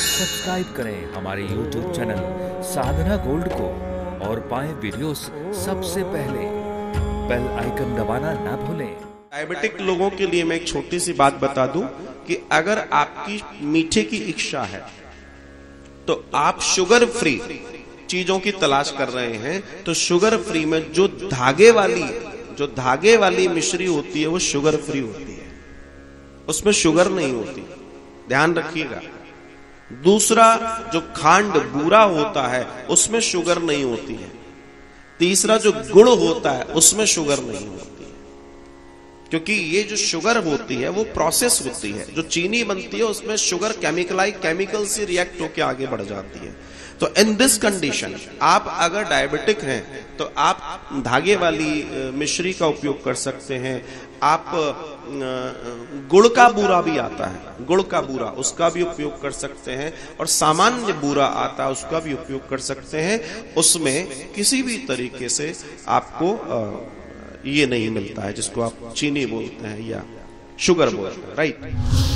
Subscribe करें हमारे YouTube channel साधना gold को और पाएँ वीडियोस सबसे पहले। बेल आइकन दबाना ना भूलें। डायबिटिक लोगों के लिए मैं एक छोटी सी बात बता दूँ कि अगर आपकी मीठे की इच्छा है तो आप शुगर फ्री चीज़ों की तलाश कर रहे हैं तो शुगर फ्री में जो धागे वाली, जो धागे वाली मिश्री होती है, वो शुगर फ्री होती है। उसमें शुगर नहीं होती। ध्यान रखिएगा। दूसरा जो खांड बूरा होता है, उसमें शुगर नहीं होती है। तीसरा जो गुड़ होता है, उसमें शुगर नहीं होती। क्योंकि ये जो शुगर होती है, वो प्रोसेस होती है। जो चीनी बनती है, उसमें शुगर केमिकलाई केमिकल से रिएक्ट होकर आगे बढ़ जाती है। तो इन दिस कंडीशन आप अगर डायबिटिक हैं तो आप धागे वाली मिश्री का उपयोग कर सकते हैं। आप गुड़ का बूरा भी आता है। गुड़ का बूरा, उसका भी उपयोग कर सकते हैं। और सामान्य बूरा आता है, उसका भी उपयोग कर सकते हैं। उसमें किसी भी तरीके से आपको ये नहीं मिलता है जिसको आप चीनी बोलते हैं या शुगर बोलते हैं राइट